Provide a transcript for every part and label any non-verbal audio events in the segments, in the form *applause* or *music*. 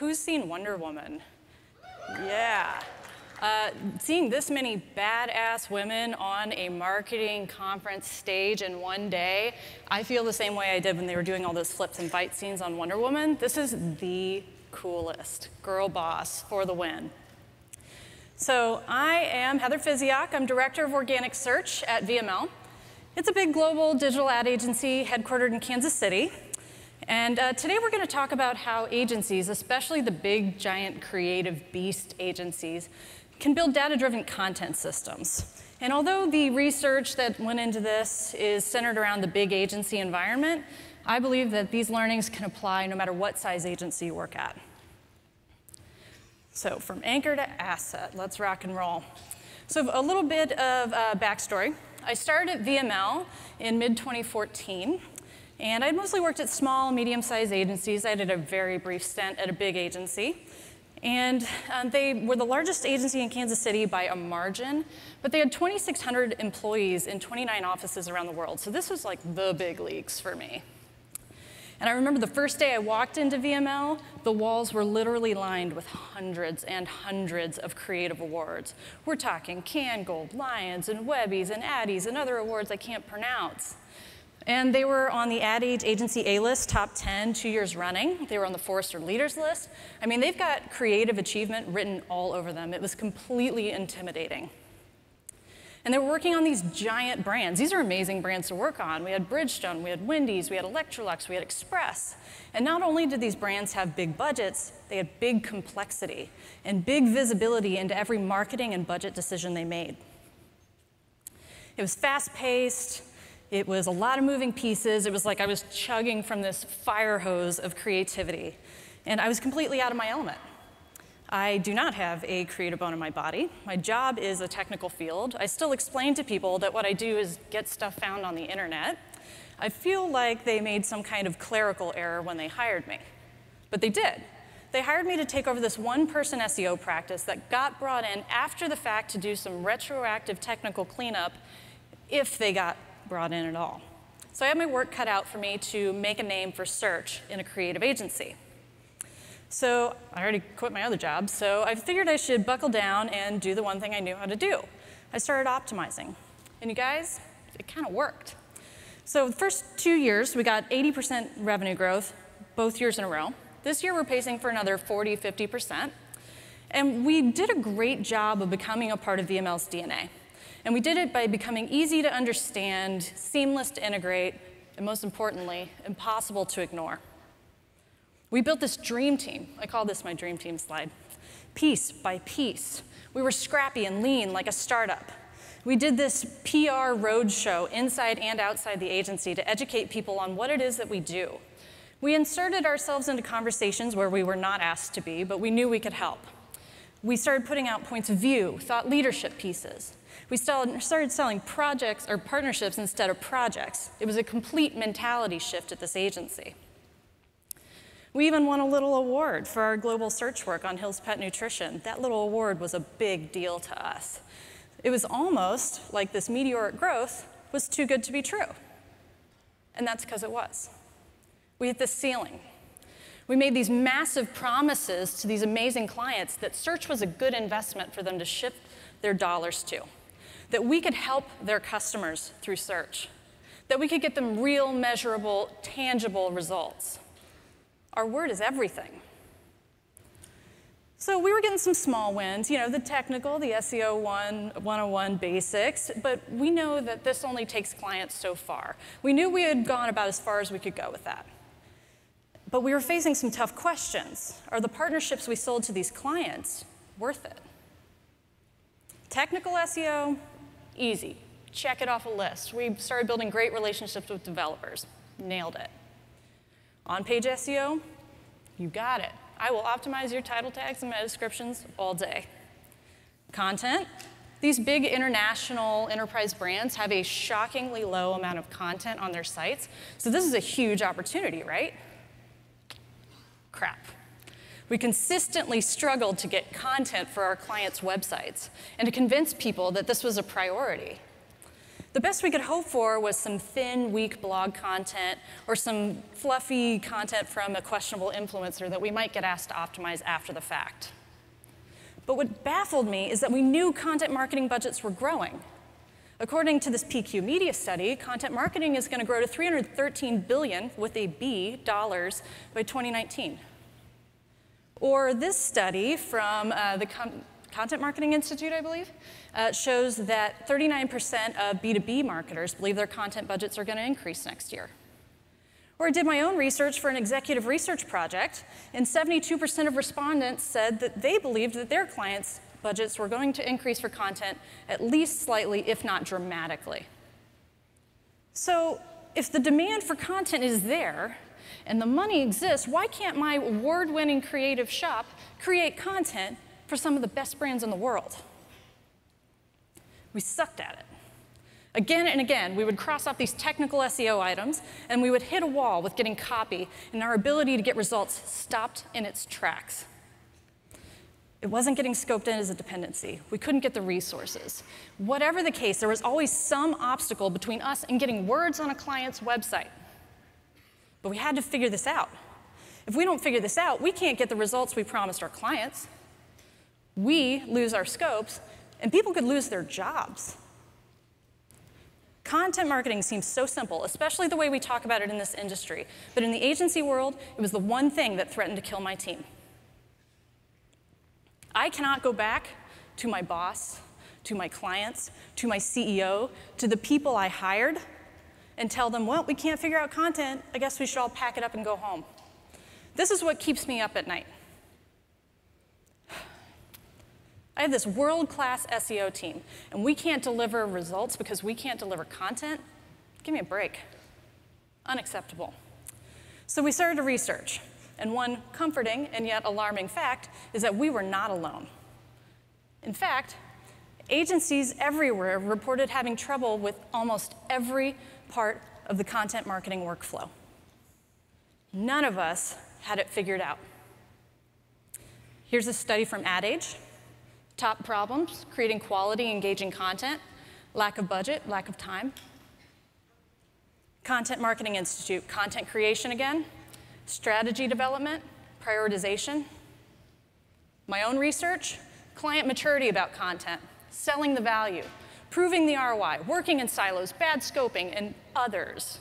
who's seen Wonder Woman? Yeah. Uh, seeing this many badass women on a marketing conference stage in one day, I feel the same way I did when they were doing all those flips and fight scenes on Wonder Woman. This is the coolest. Girl boss for the win. So I am Heather Physioc. I'm Director of Organic Search at VML. It's a big global digital ad agency headquartered in Kansas City. And uh, today we're going to talk about how agencies, especially the big, giant, creative beast agencies, can build data-driven content systems. And although the research that went into this is centered around the big agency environment, I believe that these learnings can apply no matter what size agency you work at. So from anchor to asset, let's rock and roll. So a little bit of uh, backstory. I started at VML in mid-2014, and I'd mostly worked at small, medium-sized agencies. I did a very brief stint at a big agency. And um, they were the largest agency in Kansas City by a margin, but they had 2,600 employees in 29 offices around the world. So this was like the big leagues for me. And I remember the first day I walked into VML, the walls were literally lined with hundreds and hundreds of creative awards. We're talking Cannes Gold, Lions, and Webbies, and Addies, and other awards I can't pronounce. And they were on the Ad Age Agency A-list, top 10, two years running. They were on the Forrester Leaders list. I mean, they've got creative achievement written all over them. It was completely intimidating. And they were working on these giant brands. These are amazing brands to work on. We had Bridgestone, we had Wendy's, we had Electrolux, we had Express. And not only did these brands have big budgets, they had big complexity and big visibility into every marketing and budget decision they made. It was fast paced, it was a lot of moving pieces. It was like I was chugging from this fire hose of creativity. And I was completely out of my element. I do not have a creative bone in my body. My job is a technical field. I still explain to people that what I do is get stuff found on the internet. I feel like they made some kind of clerical error when they hired me. But they did. They hired me to take over this one person SEO practice that got brought in after the fact to do some retroactive technical cleanup if they got brought in at all. So I had my work cut out for me to make a name for search in a creative agency. So I already quit my other job, so I figured I should buckle down and do the one thing I knew how to do. I started optimizing. And you guys, it kind of worked. So the first two years, we got 80% revenue growth, both years in a row. This year, we're pacing for another 40, 50%. And we did a great job of becoming a part of VML's DNA. And we did it by becoming easy to understand, seamless to integrate, and most importantly, impossible to ignore. We built this dream team. I call this my dream team slide. Piece by piece. We were scrappy and lean like a startup. We did this PR roadshow inside and outside the agency to educate people on what it is that we do. We inserted ourselves into conversations where we were not asked to be, but we knew we could help. We started putting out points of view, thought leadership pieces. We started selling projects or partnerships instead of projects. It was a complete mentality shift at this agency. We even won a little award for our global search work on Hill's Pet Nutrition. That little award was a big deal to us. It was almost like this meteoric growth was too good to be true. And that's because it was. We hit the ceiling. We made these massive promises to these amazing clients that search was a good investment for them to shift their dollars to, that we could help their customers through search, that we could get them real, measurable, tangible results. Our word is everything. So we were getting some small wins, you know, the technical, the SEO 1, 101 basics, but we know that this only takes clients so far. We knew we had gone about as far as we could go with that. But we were facing some tough questions. Are the partnerships we sold to these clients worth it? Technical SEO, easy. Check it off a list. We started building great relationships with developers. Nailed it. On-page SEO, you got it. I will optimize your title tags and meta descriptions all day. Content, these big international enterprise brands have a shockingly low amount of content on their sites, so this is a huge opportunity, right? Crap. We consistently struggled to get content for our clients' websites and to convince people that this was a priority. The best we could hope for was some thin, weak blog content or some fluffy content from a questionable influencer that we might get asked to optimize after the fact. But what baffled me is that we knew content marketing budgets were growing. According to this PQ Media study, content marketing is going to grow to 313 billion with a B dollars by 2019. Or this study from uh, the Con Content Marketing Institute, I believe, uh, shows that 39% of B2B marketers believe their content budgets are going to increase next year. Or I did my own research for an executive research project, and 72% of respondents said that they believed that their clients' budgets were going to increase for content at least slightly, if not dramatically. So if the demand for content is there and the money exists, why can't my award-winning creative shop create content for some of the best brands in the world? We sucked at it. Again and again, we would cross off these technical SEO items, and we would hit a wall with getting copy, and our ability to get results stopped in its tracks. It wasn't getting scoped in as a dependency. We couldn't get the resources. Whatever the case, there was always some obstacle between us and getting words on a client's website. But we had to figure this out. If we don't figure this out, we can't get the results we promised our clients. We lose our scopes, and people could lose their jobs. Content marketing seems so simple, especially the way we talk about it in this industry. But in the agency world, it was the one thing that threatened to kill my team. I cannot go back to my boss, to my clients, to my CEO, to the people I hired, and tell them, well, we can't figure out content. I guess we should all pack it up and go home. This is what keeps me up at night. *sighs* I have this world-class SEO team, and we can't deliver results because we can't deliver content? Give me a break. Unacceptable. So we started to research, and one comforting and yet alarming fact is that we were not alone. In fact, agencies everywhere reported having trouble with almost every part of the content marketing workflow. None of us had it figured out. Here's a study from AdAge. Top problems, creating quality, engaging content, lack of budget, lack of time. Content Marketing Institute, content creation again, strategy development, prioritization. My own research, client maturity about content, selling the value, proving the ROI, working in silos, bad scoping, and others.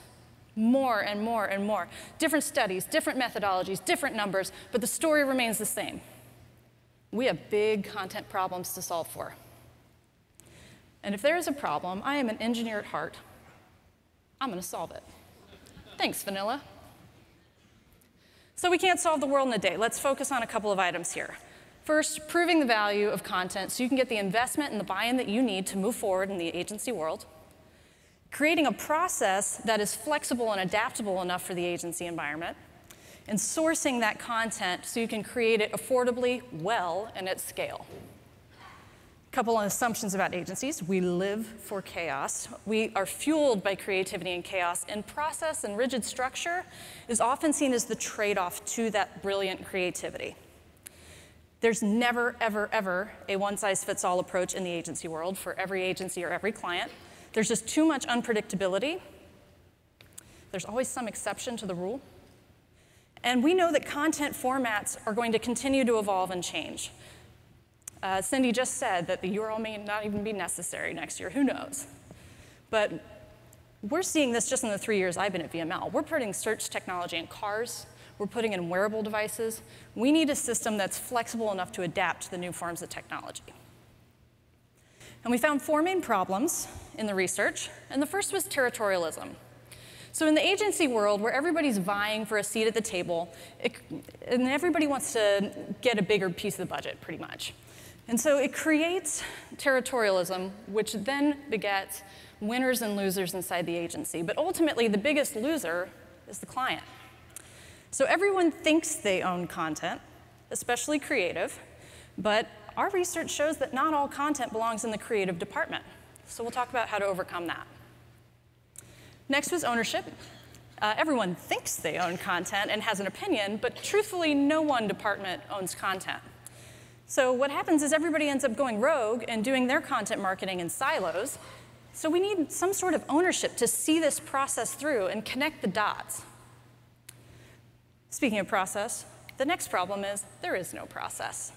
More and more and more. Different studies, different methodologies, different numbers, but the story remains the same. We have big content problems to solve for. And if there is a problem, I am an engineer at heart. I'm going to solve it. Thanks, Vanilla. So we can't solve the world in a day. Let's focus on a couple of items here. First, proving the value of content so you can get the investment and the buy-in that you need to move forward in the agency world. Creating a process that is flexible and adaptable enough for the agency environment and sourcing that content so you can create it affordably, well, and at scale. A couple of assumptions about agencies. We live for chaos. We are fueled by creativity and chaos, and process and rigid structure is often seen as the trade-off to that brilliant creativity. There's never, ever, ever a one-size-fits-all approach in the agency world for every agency or every client. There's just too much unpredictability. There's always some exception to the rule. And we know that content formats are going to continue to evolve and change. Uh, Cindy just said that the URL may not even be necessary next year. Who knows? But we're seeing this just in the three years I've been at VML. We're putting search technology in cars. We're putting in wearable devices. We need a system that's flexible enough to adapt to the new forms of technology. And we found four main problems in the research, and the first was territorialism. So in the agency world, where everybody's vying for a seat at the table, it, and everybody wants to get a bigger piece of the budget, pretty much. And so it creates territorialism, which then begets winners and losers inside the agency. But ultimately, the biggest loser is the client. So everyone thinks they own content, especially creative, but our research shows that not all content belongs in the creative department. So we'll talk about how to overcome that. Next was ownership. Uh, everyone thinks they own content and has an opinion, but truthfully, no one department owns content. So what happens is everybody ends up going rogue and doing their content marketing in silos, So we need some sort of ownership to see this process through and connect the dots. Speaking of process, the next problem is there is no process.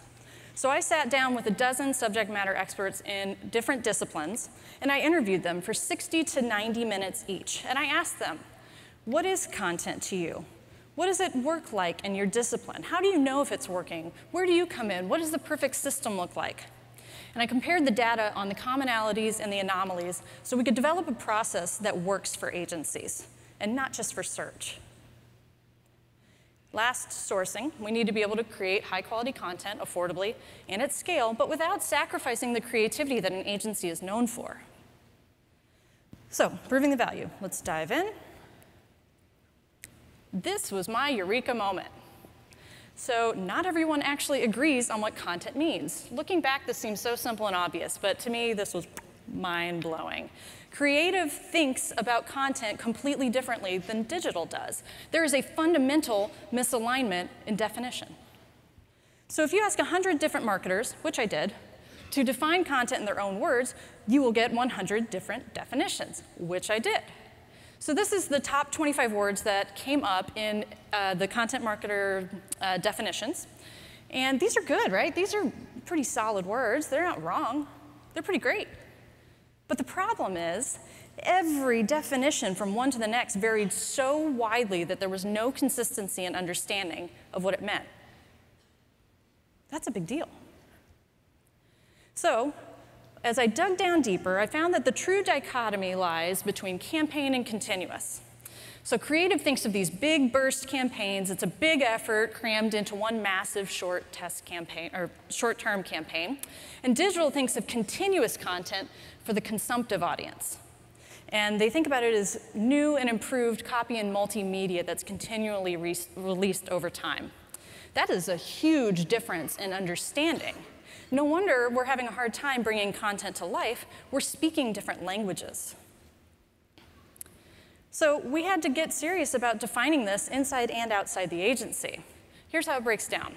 So I sat down with a dozen subject matter experts in different disciplines, and I interviewed them for 60 to 90 minutes each. And I asked them, what is content to you? What does it work like in your discipline? How do you know if it's working? Where do you come in? What does the perfect system look like? And I compared the data on the commonalities and the anomalies so we could develop a process that works for agencies and not just for search. Last, sourcing. We need to be able to create high quality content affordably and at scale, but without sacrificing the creativity that an agency is known for. So, proving the value. Let's dive in. This was my eureka moment. So, not everyone actually agrees on what content means. Looking back, this seems so simple and obvious, but to me, this was mind blowing. Creative thinks about content completely differently than digital does. There is a fundamental misalignment in definition. So if you ask 100 different marketers, which I did, to define content in their own words, you will get 100 different definitions, which I did. So this is the top 25 words that came up in uh, the content marketer uh, definitions. And these are good, right? These are pretty solid words. They're not wrong. They're pretty great. But the problem is, every definition from one to the next varied so widely that there was no consistency in understanding of what it meant. That's a big deal. So, as I dug down deeper, I found that the true dichotomy lies between campaign and continuous. So creative thinks of these big burst campaigns. It's a big effort crammed into one massive short test campaign or short-term campaign. And digital thinks of continuous content for the consumptive audience. And they think about it as new and improved copy and multimedia that's continually re released over time. That is a huge difference in understanding. No wonder we're having a hard time bringing content to life. We're speaking different languages. So we had to get serious about defining this inside and outside the agency. Here's how it breaks down.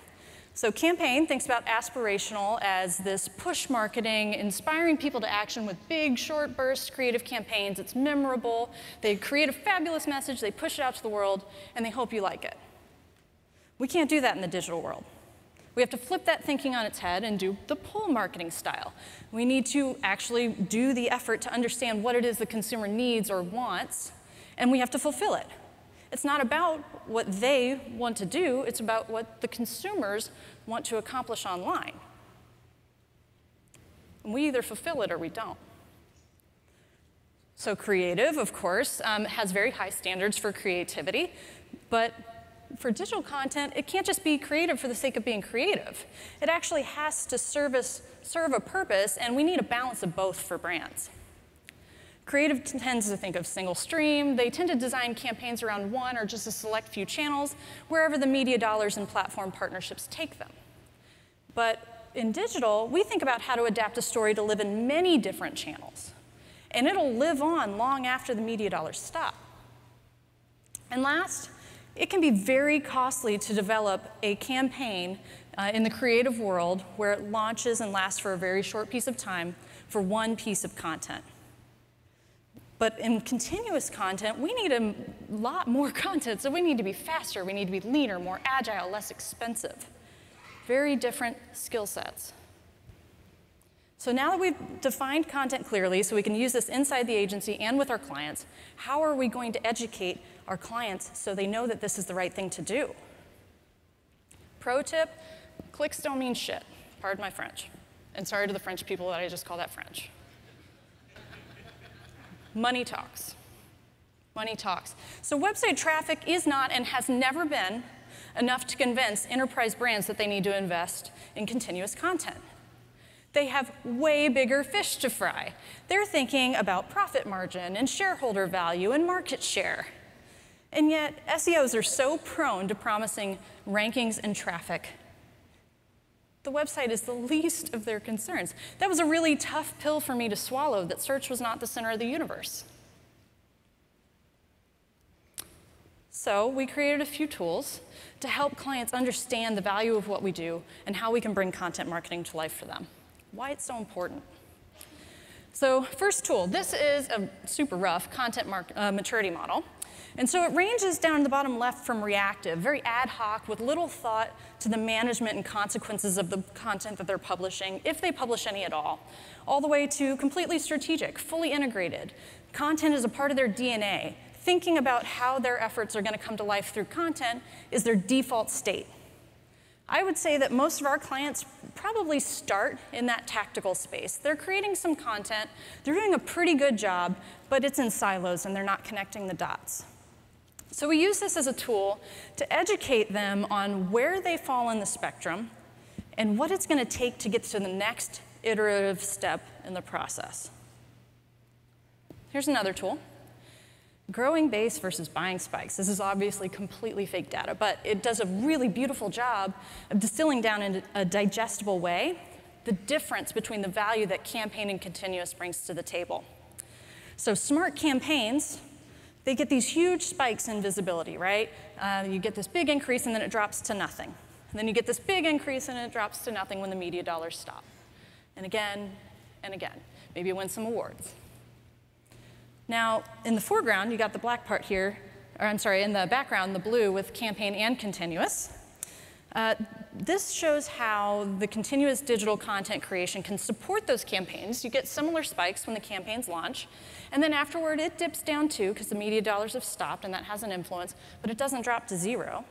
So campaign thinks about aspirational as this push marketing, inspiring people to action with big, short burst creative campaigns. It's memorable. They create a fabulous message, they push it out to the world, and they hope you like it. We can't do that in the digital world. We have to flip that thinking on its head and do the pull marketing style. We need to actually do the effort to understand what it is the consumer needs or wants and we have to fulfill it. It's not about what they want to do, it's about what the consumers want to accomplish online. And we either fulfill it or we don't. So, creative, of course, um, has very high standards for creativity, but for digital content, it can't just be creative for the sake of being creative. It actually has to service, serve a purpose, and we need a balance of both for brands. Creative tends to think of single stream. They tend to design campaigns around one or just a select few channels, wherever the media dollars and platform partnerships take them. But in digital, we think about how to adapt a story to live in many different channels. And it'll live on long after the media dollars stop. And last, it can be very costly to develop a campaign uh, in the creative world where it launches and lasts for a very short piece of time for one piece of content. But in continuous content, we need a lot more *laughs* content, so we need to be faster, we need to be leaner, more agile, less expensive. Very different skill sets. So now that we've defined content clearly, so we can use this inside the agency and with our clients, how are we going to educate our clients so they know that this is the right thing to do? Pro tip, clicks don't mean shit. Pardon my French. And sorry to the French people that I just call that French. Money talks. Money talks. So website traffic is not and has never been enough to convince enterprise brands that they need to invest in continuous content. They have way bigger fish to fry. They're thinking about profit margin and shareholder value and market share. And yet, SEOs are so prone to promising rankings and traffic the website is the least of their concerns. That was a really tough pill for me to swallow that search was not the center of the universe. So we created a few tools to help clients understand the value of what we do and how we can bring content marketing to life for them. Why it's so important. So first tool, this is a super rough content uh, maturity model. And so it ranges down the bottom left from reactive, very ad hoc, with little thought to the management and consequences of the content that they're publishing, if they publish any at all, all the way to completely strategic, fully integrated. Content is a part of their DNA. Thinking about how their efforts are going to come to life through content is their default state. I would say that most of our clients probably start in that tactical space. They're creating some content, they're doing a pretty good job, but it's in silos and they're not connecting the dots. So we use this as a tool to educate them on where they fall in the spectrum and what it's going to take to get to the next iterative step in the process. Here's another tool. Growing base versus buying spikes. This is obviously completely fake data, but it does a really beautiful job of distilling down in a digestible way the difference between the value that campaign and continuous brings to the table. So smart campaigns they get these huge spikes in visibility, right? Uh, you get this big increase and then it drops to nothing. And then you get this big increase and it drops to nothing when the media dollars stop. And again and again. Maybe win some awards. Now, in the foreground, you got the black part here, or I'm sorry, in the background, the blue with campaign and continuous. Uh, this shows how the continuous digital content creation can support those campaigns. You get similar spikes when the campaigns launch, and then afterward it dips down too because the media dollars have stopped and that has an influence, but it doesn't drop to zero.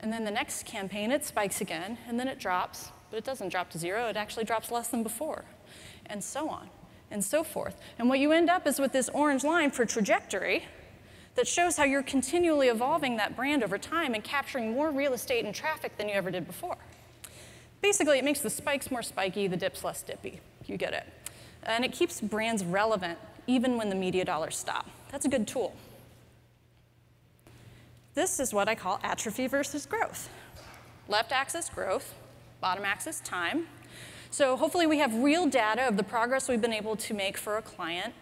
And then the next campaign it spikes again, and then it drops, but it doesn't drop to zero, it actually drops less than before, and so on and so forth. And what you end up is with this orange line for trajectory, that shows how you're continually evolving that brand over time and capturing more real estate and traffic than you ever did before. Basically, it makes the spikes more spiky, the dips less dippy. You get it. And it keeps brands relevant even when the media dollars stop. That's a good tool. This is what I call atrophy versus growth. Left axis, growth. Bottom axis, time. So hopefully we have real data of the progress we've been able to make for a client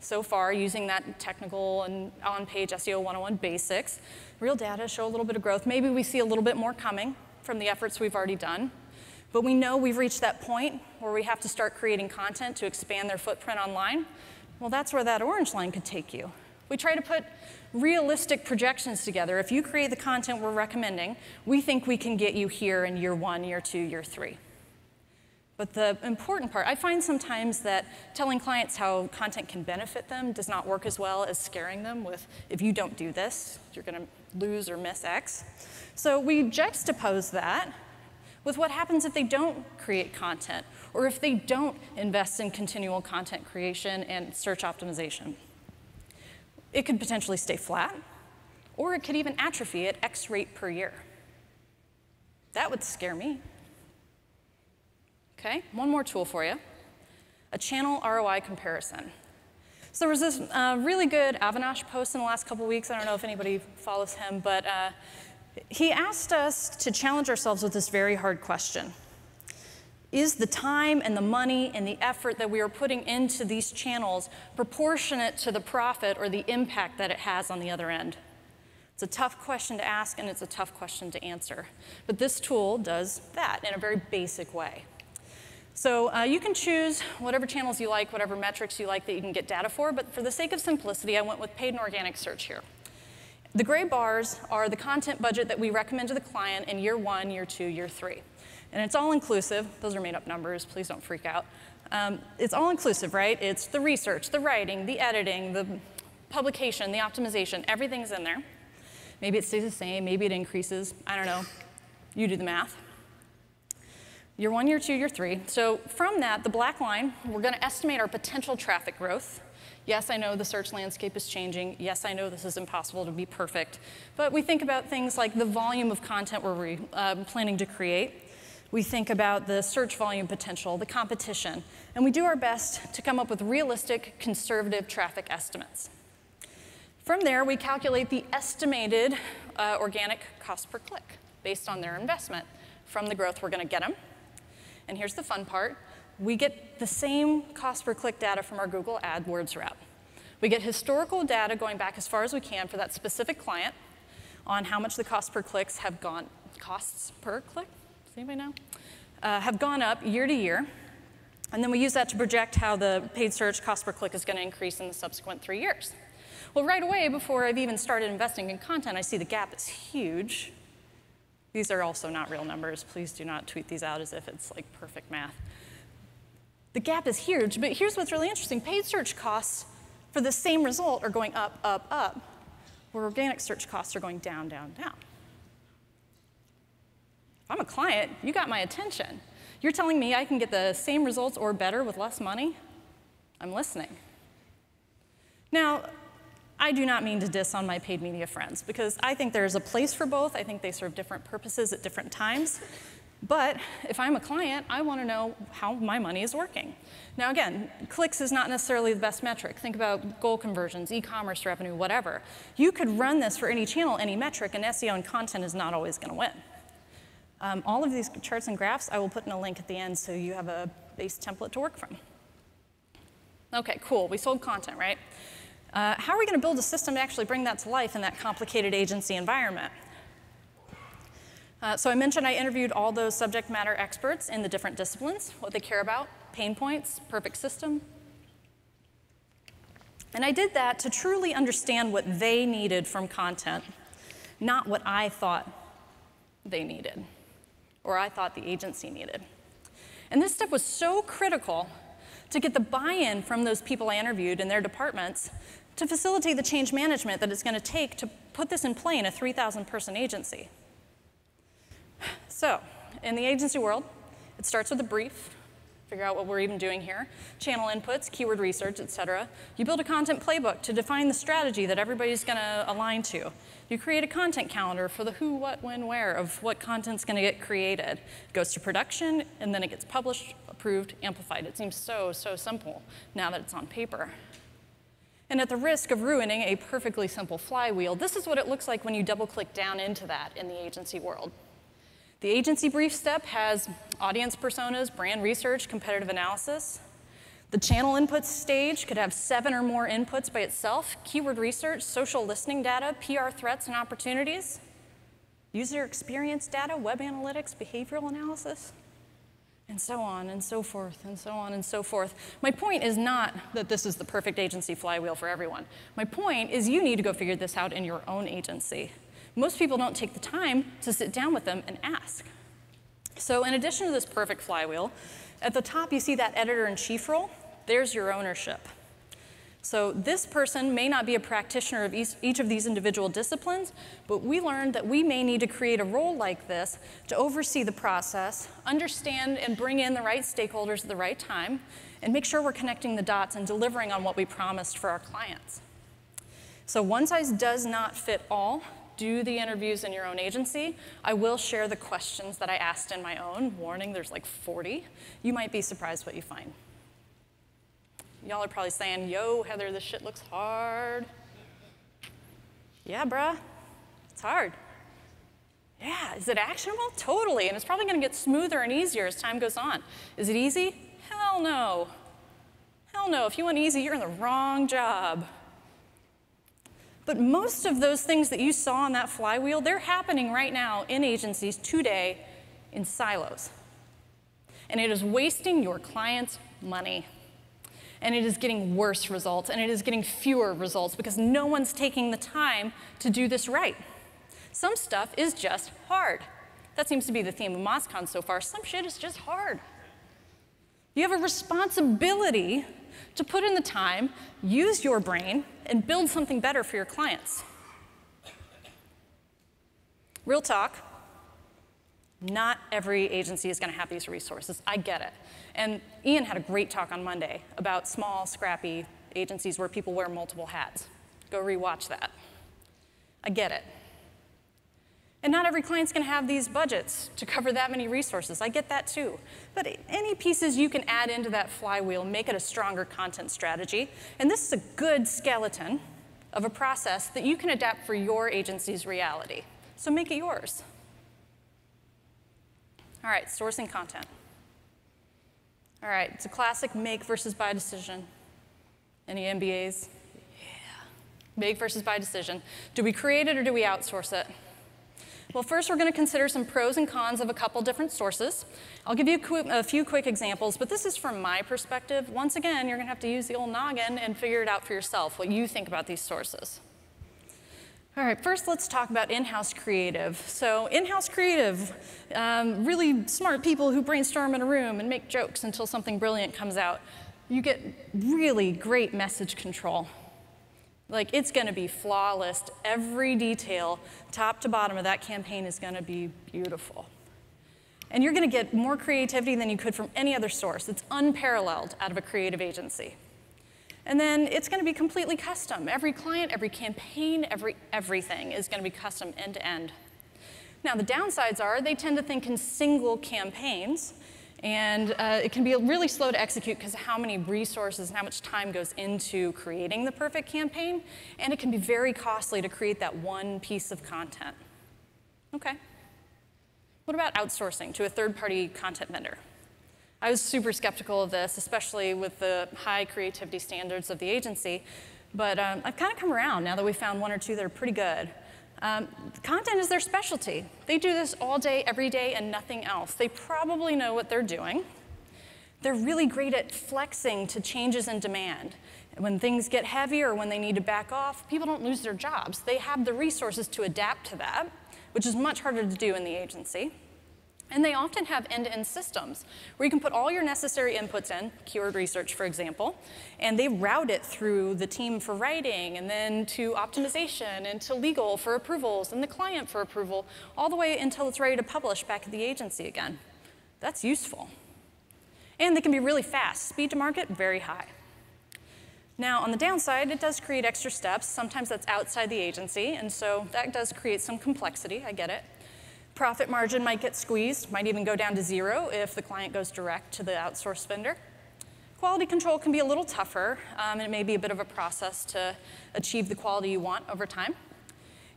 so far using that technical and on-page SEO 101 basics. Real data show a little bit of growth. Maybe we see a little bit more coming from the efforts we've already done. But we know we've reached that point where we have to start creating content to expand their footprint online. Well, that's where that orange line could take you. We try to put realistic projections together. If you create the content we're recommending, we think we can get you here in year one, year two, year three. But the important part, I find sometimes that telling clients how content can benefit them does not work as well as scaring them with, if you don't do this, you're going to lose or miss X. So we juxtapose that with what happens if they don't create content or if they don't invest in continual content creation and search optimization. It could potentially stay flat, or it could even atrophy at X rate per year. That would scare me. Okay, one more tool for you, a channel ROI comparison. So there was this uh, really good Avinash post in the last couple weeks. I don't know if anybody follows him, but uh, he asked us to challenge ourselves with this very hard question. Is the time and the money and the effort that we are putting into these channels proportionate to the profit or the impact that it has on the other end? It's a tough question to ask and it's a tough question to answer. But this tool does that in a very basic way. So uh, you can choose whatever channels you like, whatever metrics you like that you can get data for, but for the sake of simplicity, I went with paid and organic search here. The gray bars are the content budget that we recommend to the client in year one, year two, year three. And it's all inclusive. Those are made up numbers, please don't freak out. Um, it's all inclusive, right? It's the research, the writing, the editing, the publication, the optimization, everything's in there. Maybe it stays the same, maybe it increases, I don't know. You do the math year one, year two, year three. So from that, the black line, we're going to estimate our potential traffic growth. Yes, I know the search landscape is changing. Yes, I know this is impossible to be perfect. But we think about things like the volume of content we're uh, planning to create. We think about the search volume potential, the competition, and we do our best to come up with realistic, conservative traffic estimates. From there, we calculate the estimated uh, organic cost per click based on their investment from the growth we're going to get them. And here's the fun part. We get the same cost per click data from our Google AdWords rep. We get historical data going back as far as we can for that specific client on how much the cost per clicks have gone, costs per click, does anybody know? Uh, have gone up year to year. And then we use that to project how the paid search cost per click is going to increase in the subsequent three years. Well, right away, before I've even started investing in content, I see the gap is huge. These are also not real numbers. Please do not tweet these out as if it's like perfect math. The gap is huge, but here's what's really interesting. Paid search costs for the same result are going up, up, up, where organic search costs are going down, down, down. If I'm a client, you got my attention. You're telling me I can get the same results or better with less money? I'm listening. Now, I do not mean to diss on my paid media friends because I think there's a place for both. I think they serve different purposes at different times. But if I'm a client, I want to know how my money is working. Now, again, clicks is not necessarily the best metric. Think about goal conversions, e commerce revenue, whatever. You could run this for any channel, any metric, and SEO and content is not always going to win. Um, all of these charts and graphs I will put in a link at the end so you have a base template to work from. Okay, cool. We sold content, right? Uh, how are we going to build a system to actually bring that to life in that complicated agency environment? Uh, so I mentioned I interviewed all those subject matter experts in the different disciplines, what they care about, pain points, perfect system. And I did that to truly understand what they needed from content, not what I thought they needed, or I thought the agency needed. And this step was so critical to get the buy-in from those people I interviewed in their departments to facilitate the change management that it's going to take to put this in play in a 3,000 person agency. So, in the agency world, it starts with a brief, figure out what we're even doing here, channel inputs, keyword research, et cetera. You build a content playbook to define the strategy that everybody's going to align to. You create a content calendar for the who, what, when, where of what content's going to get created. It goes to production, and then it gets published, approved, amplified. It seems so, so simple now that it's on paper. And at the risk of ruining a perfectly simple flywheel, this is what it looks like when you double click down into that in the agency world. The agency brief step has audience personas, brand research, competitive analysis. The channel inputs stage could have seven or more inputs by itself, keyword research, social listening data, PR threats and opportunities, user experience data, web analytics, behavioral analysis, and so on and so forth and so on and so forth. My point is not that this is the perfect agency flywheel for everyone. My point is you need to go figure this out in your own agency. Most people don't take the time to sit down with them and ask. So in addition to this perfect flywheel, at the top you see that editor-in-chief role. There's your ownership. So this person may not be a practitioner of each of these individual disciplines, but we learned that we may need to create a role like this to oversee the process, understand and bring in the right stakeholders at the right time, and make sure we're connecting the dots and delivering on what we promised for our clients. So one size does not fit all, do the interviews in your own agency. I will share the questions that I asked in my own. Warning, there's like 40. You might be surprised what you find. Y'all are probably saying, yo, Heather, this shit looks hard. Yeah, bruh, it's hard. Yeah, is it actionable? Totally, and it's probably gonna get smoother and easier as time goes on. Is it easy? Hell no. Hell no, if you want easy, you're in the wrong job. But most of those things that you saw on that flywheel, they're happening right now in agencies today in silos. And it is wasting your clients' money. And it is getting worse results, and it is getting fewer results because no one's taking the time to do this right. Some stuff is just hard. That seems to be the theme of MozCon so far. Some shit is just hard. You have a responsibility to put in the time, use your brain, and build something better for your clients. Real talk, not every agency is going to have these resources. I get it. And Ian had a great talk on Monday about small, scrappy agencies where people wear multiple hats. Go rewatch that. I get it. And not every client's going to have these budgets to cover that many resources. I get that too. But any pieces you can add into that flywheel make it a stronger content strategy. And this is a good skeleton of a process that you can adapt for your agency's reality. So make it yours. All right, sourcing content. All right, it's a classic make versus buy decision. Any MBAs? Yeah. Make versus buy decision. Do we create it or do we outsource it? Well, first we're going to consider some pros and cons of a couple different sources. I'll give you a, few quick examples, but this is from my perspective. Once again, you're going to have to use the old noggin and figure it out for yourself, what you think about these sources. All right, first let's talk about in-house creative. So in-house creative, um, really smart people who brainstorm in a room and make jokes until something brilliant comes out. You get really great message control. Like it's going to be flawless. Every detail, top to bottom of that campaign is going to be beautiful. And you're going to get more creativity than you could from any other source. It's unparalleled out of a creative agency. And then it's going to be completely custom. Every client, every campaign, every everything is going to be custom end to end. Now, the downsides are they tend to think in single campaigns, and uh, it can be really slow to execute because of how many resources and how much time goes into creating the perfect campaign. And it can be very costly to create that one piece of content. Okay. What about outsourcing to a third party content vendor? I was super skeptical of this, especially with the high creativity standards of the agency. But um, I've kind of come around now that we found one or two that are pretty good. Um, content is their specialty. They do this all day, every day, and nothing else. They probably know what they're doing. They're really great at flexing to changes in demand. When things get heavy or when they need to back off, people don't lose their jobs. They have the resources to adapt to that, which is much harder to do in the agency. And they often have end-to-end systems where you can put all your necessary inputs in, keyword research, for example, and they route it through the team for writing and then to optimization and to legal for approvals and the client for approval, all the way until it's ready to publish back at the agency again. That's useful. And they can be really fast. Speed to market, very high. Now, on the downside, it does create extra steps. Sometimes that's outside the agency, and so that does create some complexity, I get it. Profit margin might get squeezed, might even go down to zero if the client goes direct to the outsourced vendor. Quality control can be a little tougher, um, and it may be a bit of a process to achieve the quality you want over time.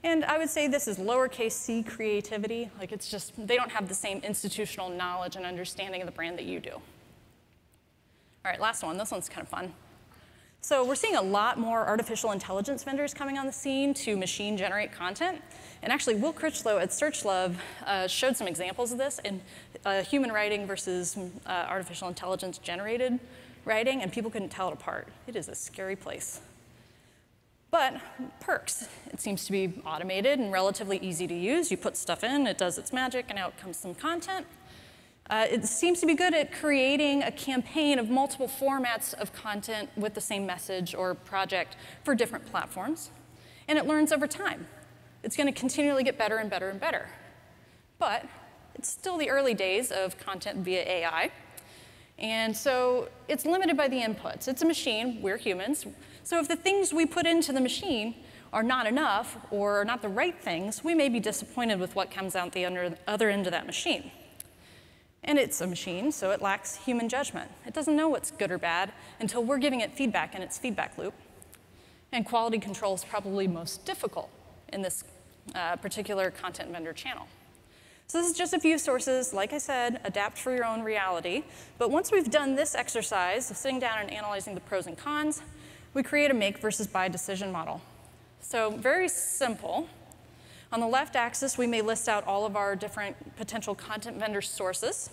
And I would say this is lowercase c creativity. Like it's just, they don't have the same institutional knowledge and understanding of the brand that you do. All right, last one. This one's kind of fun. So we're seeing a lot more artificial intelligence vendors coming on the scene to machine generate content. And actually, Will Critchlow at SearchLove uh, showed some examples of this in uh, human writing versus uh, artificial intelligence generated writing, and people couldn't tell it apart. It is a scary place. But perks, it seems to be automated and relatively easy to use. You put stuff in, it does its magic, and out comes some content. Uh, it seems to be good at creating a campaign of multiple formats of content with the same message or project for different platforms. And it learns over time. It's going to continually get better and better and better. But it's still the early days of content via AI. And so it's limited by the inputs. It's a machine, we're humans. So if the things we put into the machine are not enough or are not the right things, we may be disappointed with what comes out the other end of that machine. And it's a machine, so it lacks human judgment. It doesn't know what's good or bad until we're giving it feedback in its feedback loop. And quality control is probably most difficult in this uh, particular content vendor channel. So this is just a few sources. Like I said, adapt for your own reality. But once we've done this exercise of sitting down and analyzing the pros and cons, we create a make versus buy decision model. So very simple. On the left axis, we may list out all of our different potential content vendor sources.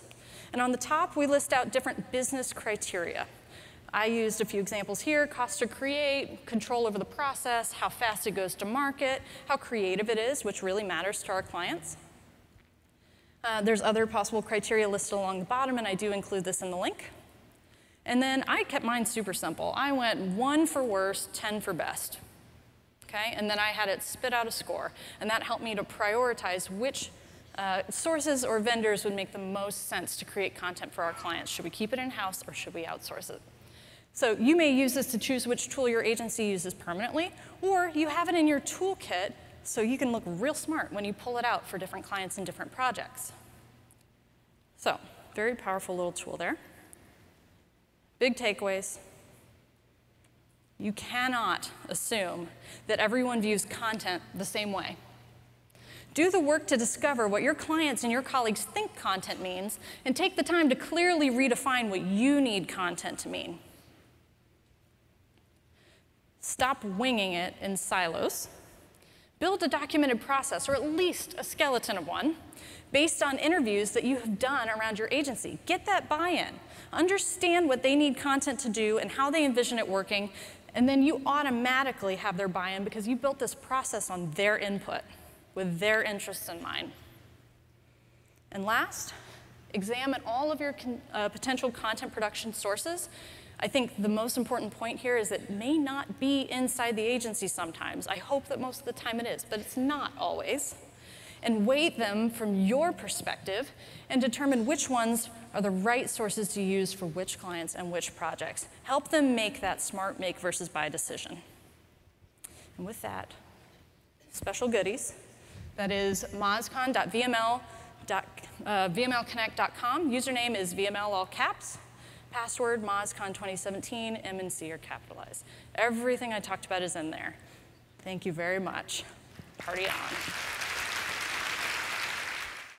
And on the top, we list out different business criteria. I used a few examples here, cost to create, control over the process, how fast it goes to market, how creative it is, which really matters to our clients. Uh, there's other possible criteria listed along the bottom, and I do include this in the link. And then I kept mine super simple. I went one for worst, 10 for best okay? And then I had it spit out a score. And that helped me to prioritize which uh, sources or vendors would make the most sense to create content for our clients. Should we keep it in-house or should we outsource it? So you may use this to choose which tool your agency uses permanently, or you have it in your toolkit so you can look real smart when you pull it out for different clients and different projects. So, very powerful little tool there. Big takeaways. You cannot assume that everyone views content the same way. Do the work to discover what your clients and your colleagues think content means, and take the time to clearly redefine what you need content to mean. Stop winging it in silos. Build a documented process, or at least a skeleton of one, based on interviews that you have done around your agency. Get that buy in. Understand what they need content to do and how they envision it working, and then you automatically have their buy in because you built this process on their input with their interests in mind. And last, examine all of your uh, potential content production sources. I think the most important point here is it may not be inside the agency sometimes. I hope that most of the time it is, but it's not always. And weight them from your perspective and determine which ones are the right sources to use for which clients and which projects. Help them make that smart make versus buy decision. And with that, special goodies. That is mozcon.vmlconnect.com. uh. Username is VML all caps. Password MozCon 2017, M and C are capitalized. Everything I talked about is in there. Thank you very much. Party on.